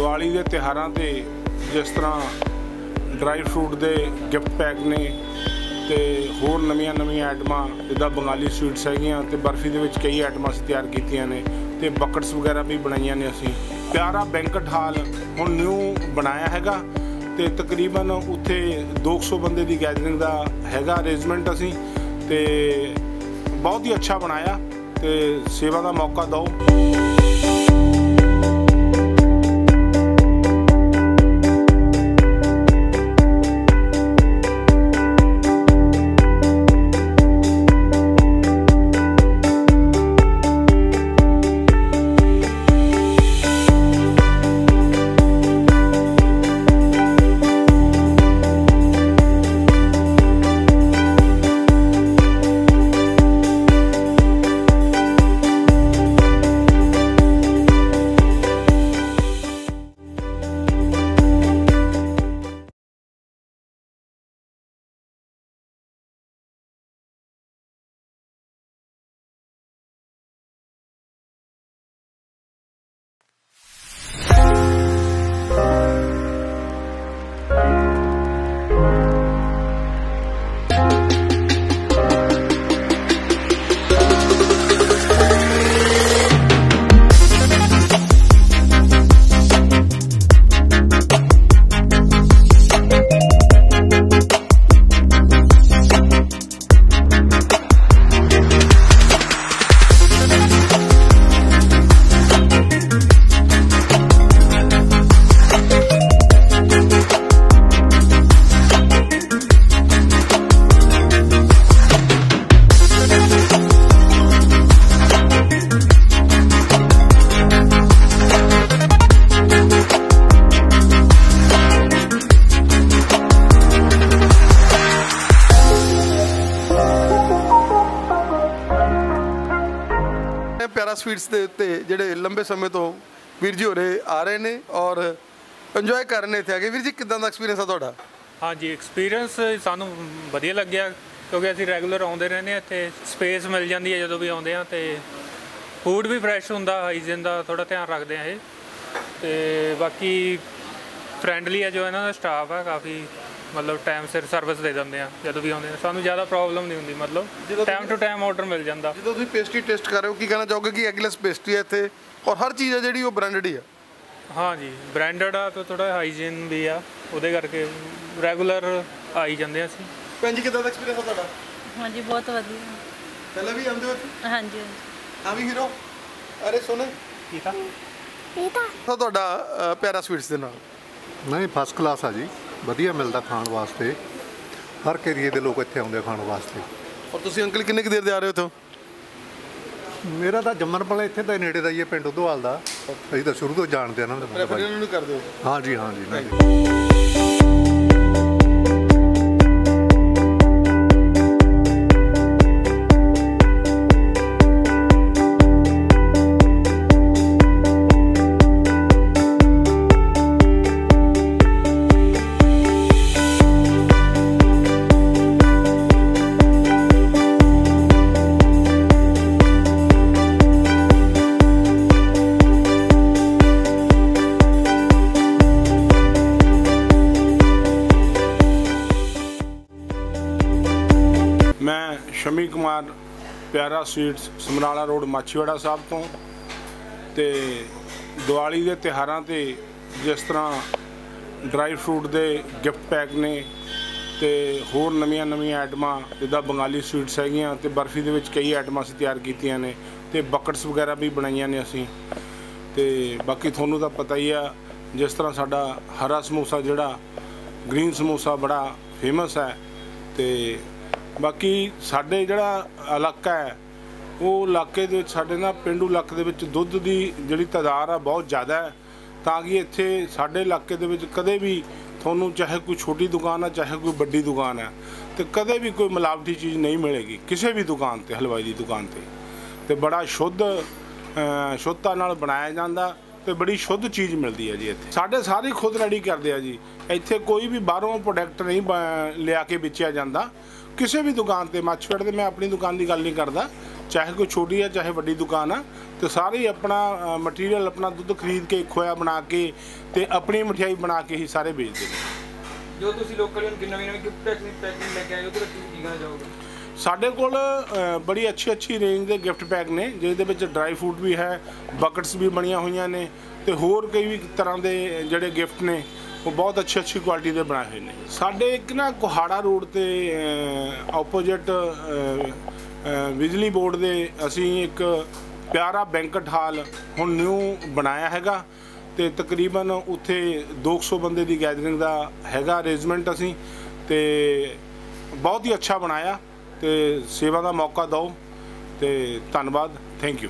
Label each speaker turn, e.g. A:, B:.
A: ਦੀਵਾਲੀ ਦੇ ਤਿਹਾਰਾਂ ਤੇ ਜਿਸ ਤਰ੍ਹਾਂ ਡਰਾਈ ਫਰੂਟ ਦੇ ਗਿਫਟ ਪੈਕ ਨੇ ਤੇ ਹੋਰ ਨਵੀਆਂ ਨਵੀਆਂ ਆਈਟਮਾਂ ਜਿੱਦਾਂ ਬੰਗਾਲੀ ਸਵੀਟਸ ਹੈਗੀਆਂ ਤੇ ਬਰਫੀ ਦੇ ਵਿੱਚ ਕਈ ਆਈਟਮਾਂ ਅਸੀਂ ਤਿਆਰ ਕੀਤੀਆਂ ਨੇ ਤੇ ਬਕਟਸ ਵਗੈਰਾ ਵੀ ਬਣਾਈਆਂ ਨੇ ਅਸੀਂ। ਪਿਆਰਾ ਬੈਂਕਟ ਹਾਲ ਹੁਣ ਨਿਊ ਬਣਾਇਆ ਹੈਗਾ ਤੇ ਤਕਰੀਬਨ ਉੱਥੇ 200 ਬੰਦੇ ਦੀ ਗੈਦਰਿੰਗ ਦਾ ਹੈਗਾ ਅਰੇਂਜਮੈਂਟ ਅਸੀਂ ਤੇ ਬਹੁਤ ਹੀ ਅੱਛਾ ਬਣਾਇਆ ਤੇ ਸੇਵਾ ਦਾ ਮੌਕਾ ਦਿਓ।
B: ਇਹ ਸਵੀਟਸ ਦੇ ਉੱਤੇ ਜਿਹੜੇ ਲੰਬੇ ਸਮੇਂ ਤੋਂ ਵੀਰ ਜੀ ਹੋਰੇ ਆ ਰਹੇ ਨੇ ਔਰ ਇੰਜੋਏ ਕਰ ਰਹੇ ਨੇ ਇੱਥੇ ਆ ਕੇ। ਵੀਰ ਜੀ, ਕਿਦਾਂ ਦਾ ਐਕਸਪੀਰੀਅੰਸ ਆ ਤੁਹਾਡਾ?
C: ਹਾਂਜੀ ਐਕਸਪੀਰੀਅੰਸ ਸਾਨੂੰ ਵਧੀਆ ਲੱਗਿਆ ਕਿਉਂਕਿ ਅਸੀਂ ਰੈਗੂਲਰ ਆਉਂਦੇ ਰਹਿੰਦੇ ਹਾਂ, ਇੱਥੇ ਸਪੇਸ ਮਿਲ ਜਾਂਦੀ ਹੈ ਜਦੋਂ ਵੀ ਆਉਂਦੇ ਆ ਤੇ ਫੂਡ ਵੀ ਫਰੈਸ਼ ਹੁੰਦਾ ਹਾਈਜੀਨ ਦਾ ਥੋੜਾ ਧਿਆਨ ਰੱਖਦੇ ਆ ਇਹ। ਤੇ ਬਾਕੀ ਫਰੈਂਡਲੀ ਆ ਜੋ ਇਹਨਾਂ ਦਾ ਸਟਾਫ ਆ ਕਾਫੀ ਮਤਲਬ ਟਾਈਮ ਸਿਰ ਸਰਵਿਸ ਦੇ ਦਿੰਦੇ ਆ ਜਦੋਂ ਵੀ ਆਉਂਦੇ ਆ। ਸਾਨੂੰ ਜ਼ਿਆਦਾ ਪ੍ਰੋਬਲਮ ਨਹੀਂ ਹੁੰਦੀ ਮਤਲਬ ਟਾਈਮ ਟੂ ਟਾਈਮ ਆਰਡਰ ਮਿਲ ਜਾਂਦਾ।
B: ਜਦੋਂ ਤੁਸੀਂ ਪੇਸਟਰੀ ਟੈਸਟ ਕਰ ਰਹੇ ਹੋ ਕੀ ਕਹਿਣਾ ਚਾਹੋਗੇ ਕਿ ਐਗਲੈਸ ਪੇਸਟਰੀ ਹੈ ਇੱਥੇ? ਔਰ ਹਰ ਚੀਜ਼ ਹੈ ਜਿਹੜੀ ਉਹ ਬ੍ਰਾਂਡਡ ਹੀ ਆ
C: ਹਾਂਜੀ ਬ੍ਰਾਂਡਡ ਆ ਤਾਂ ਥੋੜਾ ਹਾਈਜੀਨ ਵੀ ਆ ਉਹਦੇ ਕਰਕੇ ਰੈਗੂਲਰ ਆਈ ਜਾਂਦੇ ਆ ਅਸੀਂ।
B: ਭੈਣ ਜੀ ਕਿਦਾਂ ਦਾ ਐਕਸਪੀਰੀਅੰਸ ਆ ਤੁਹਾਡਾ?
D: ਹਾਂਜੀ ਬਹੁਤ ਵਧੀਆ।
B: ਪਹਿਲਾਂ ਵੀ ਆਉਂਦੇ ਹੋ ਇੱਥੇ?
D: ਹਾਂਜੀ
B: ਹਾਂ ਵੀ ਹੀਰੋ ਅਰੇ ਸੋਨੇ।
C: ਠੀਕ ਆ।
B: ਤਾਂ ਤੁਹਾਡਾ ਪਿਆਰਾ ਸਵੀਟਸ ਦੇ ਨਾਲ।
E: ਨਹੀਂ ਫਸਟ ਕਲਾਸ ਆ ਜੀ। ਵਧੀਆ ਮਿਲਦਾ ਖਾਣ ਵਾਸਤੇ। ਹਰ ਏਰੀਏ ਦੇ ਲੋਕ ਇੱਥੇ ਆਉਂਦੇ ਖਾਣ ਵਾਸਤੇ।
B: ਔਰ ਤੁਸੀਂ ਅੰਕਲ ਕਿੰਨੇ ਕੁ ਦੇਰ ਦੇ ਆ ਰਹੇ ਹੋ ਇੱਥੋਂ?
E: ਮੇਰਾ ਤਾਂ ਜੰਮਣ ਪਲੇ ਇੱਥੇ ਦਾ ਨੇੜੇ ਦਾ ਹੀ ਹੈ ਪਿੰਡ ਉਦੋਵਾਲ ਦਾ। ਅਸੀਂ ਤਾਂ ਸ਼ੁਰੂ ਤੋਂ ਜਾਣਦੇ ਆ ਨਾ।
B: ਨੂੰ ਕਰਦੇ ਹੋ?
E: ਹਾਂ ਜੀ ਹਾਂ ਜੀ
A: ਮੈਂ ਸ਼ਮੀ ਕੁਮਾਰ, ਪਿਆਰਾ ਸਵੀਟਸ ਸਮਰਾਲਾ ਰੋਡ, ਮਾਛੀਵਾੜਾ ਸਾਹਿਬ ਤੋਂ ਤੇ ਦੀਵਾਲੀ ਦੇ ਤਿਹਾਰਾਂ ਤੇ ਜਿਸ ਤਰ੍ਹਾਂ ਡਰਾਈ ਫਰੂਟ ਦੇ ਗਿਫਟ ਪੈਕ ਨੇ ਤੇ ਹੋਰ ਨਵੀਆਂ ਨਵੀਆਂ ਆਈਟਮਾਂ, ਜਿੱਦਾਂ ਬੰਗਾਲੀ ਸਵੀਟਸ ਹੈਗੀਆਂ ਤੇ ਬਰਫੀ ਦੇ ਵਿੱਚ ਕਈ ਆਈਟਮਾਂ ਅਸੀਂ ਤਿਆਰ ਕੀਤੀਆਂ ਨੇ ਤੇ ਬਕਟਸ ਵਗੈਰਾ ਵੀ ਬਣਾਈਆਂ ਨੇ ਅਸੀਂ। ਤੇ ਬਾਕੀ ਤੁਹਾਨੂੰ ਤਾਂ ਪਤਾ ਹੀ ਆ, ਜਿਸ ਤਰ੍ਹਾਂ ਸਾਡਾ ਹਰਾ ਸਮੋਸਾ ਜਿਹੜਾ, ਗ੍ਰੀਨ ਸਮੋਸਾ ਬੜਾ ਫੇਮਸ ਹੈ ਤੇ ਬਾਕੀ ਸਾਡੇ ਜਿਹੜਾ ਇਲਾਕਾ ਹੈ, ਉਹ ਇਲਾਕੇ ਦੇ ਵਿੱਚ, ਸਾਡੇ ਨਾ ਪਿੰਡੂ ਇਲਾਕੇ ਦੇ ਵਿੱਚ ਦੁੱਧ ਦੀ ਜਿਹੜੀ ਤਾਦਾਦ ਆ ਬਹੁਤ ਜ਼ਿਆਦਾ ਹੈ। ਤਾਂ ਕਿ ਇੱਥੇ ਸਾਡੇ ਇਲਾਕੇ ਦੇ ਵਿੱਚ ਕਦੇ ਵੀ ਤੁਹਾਨੂੰ ਚਾਹੇ ਕੋਈ ਛੋਟੀ ਦੁਕਾਨ ਆ, ਚਾਹੇ ਕੋਈ ਵੱਡੀ ਦੁਕਾਨ ਹੈ ਤੇ ਕਦੇ ਵੀ ਕੋਈ ਮਿਲਾਵਟੀ ਚੀਜ਼ ਨਹੀਂ ਮਿਲੇਗੀ, ਕਿਸੇ ਵੀ ਦੁਕਾਨ ਤੇ, ਹਲਵਾਈ ਦੀ ਦੁਕਾਨ ਤੇ। ਤੇ ਬੜਾ ਸ਼ੁੱਧ ਸ਼ੁੱਧਤਾ ਨਾਲ ਬਣਾਇਆ ਜਾਂਦਾ ਤੇ ਬੜੀ ਸ਼ੁੱਧ ਚੀਜ਼ ਮਿਲਦੀ ਹੈ ਜੀ ਇੱਥੇ। ਸਾਡੇ ਸਾਰੇ ਖੁਦ ਰੈਡੀ ਕਰਦੇ ਆ ਜੀ। ਇੱਥੇ ਕੋਈ ਵੀ ਬਾਹਰੋਂ ਪ੍ਰੋਡਕਟ ਨਹੀਂ ਲਿਆ ਕੇ ਵੇਚਿਆ ਜਾਂਦਾ। ਕਿਸੇ ਵੀ ਦੁਕਾਨ ਤੇ ਮੱਛਫੜ ਤੇ ਮੈਂ ਆਪਣੀ ਦੁਕਾਨ ਦੀ ਗੱਲ ਨਹੀਂ ਕਰਦਾ। ਚਾਹੇ ਕੋਈ ਛੋਟੀ ਹੈ ਚਾਹੇ ਵੱਡੀ ਦੁਕਾਨ ਆ ਤੇ ਸਾਰੇ ਆਪਣਾ ਮਟੀਰੀਅਲ ਆਪਣਾ ਦੁੱਧ ਖਰੀਦ ਕੇ ਖੋਇਆ ਬਣਾ ਕੇ ਤੇ ਆਪਣੀ ਮਠਿਆਈ ਬਣਾ ਕੇ ਹੀ ਸਾਰੇ ਵੇਚਦੇ ਨੇ।
D: ਜੋ ਤੁਸੀਂ ਲੋਕਲ ਨੂੰ ਨਵੀਂ ਨਵੀਂ ਗਿਫਟ ਪੈਕਿੰਗ ਪੈਕਿੰਗ ਲੈ ਕੇ ਆਏ ਉਹਦੇ ਵਿੱਚ ਕੀ ਕਹਿਣਾ ਚਾਹੋਗੇ?
A: ਸਾਡੇ ਕੋਲ ਅ, ਬੜੀ ਅੱਛੀ ਅੱਛੀ ਰੇਂਜ ਦੇ ਗਿਫਟ ਪੈਕ ਨੇ ਜਿਹਦੇ ਵਿੱਚ ਡਰਾਈ ਫਰੂਟ ਵੀ ਹੈ ਬਕਟਸ ਵੀ ਬਣੀਆਂ ਹੋਈਆਂ ਨੇ ਤੇ ਹੋਰ ਕਈ ਵੀ ਤਰ੍ਹਾਂ ਦੇ ਜਿਹੜੇ ਗਿਫਟ ਨੇ ਉਹ ਬਹੁਤ ਅੱਛੀ ਅੱਛੀ ਕੁਆਲਿਟੀ ਦੇ ਬਣਾਏ ਹੋਏ ਨੇ। ਸਾਡੇ ਇੱਕ ਨਾ ਕੁਹਾੜਾ ਰੋਡ ਤੇ ਆਪੋਜ਼ਿਟ ਬਿਜਲੀ ਬੋਰਡ ਦੇ ਅਸੀਂ ਇੱਕ ਪਿਆਰਾ ਬੈਂਕਟ ਹਾਲ ਹੁਣ ਨਿਊ ਬਣਾਇਆ ਹੈਗਾ ਤੇ ਤਕਰੀਬਨ ਉੱਥੇ 200 ਬੰਦੇ ਦੀ ਗੈਦਰਿੰਗ ਦਾ ਹੈਗਾ ਅਰੇਂਜਮੈਂਟ ਅਸੀਂ ਤੇ ਬਹੁਤ ਹੀ ਅੱਛਾ ਬਣਾਇਆ ਤੇ ਸੇਵਾ ਦਾ ਮੌਕਾ ਦਿਓ ਤੇ ਧੰਨਵਾਦ। Thank you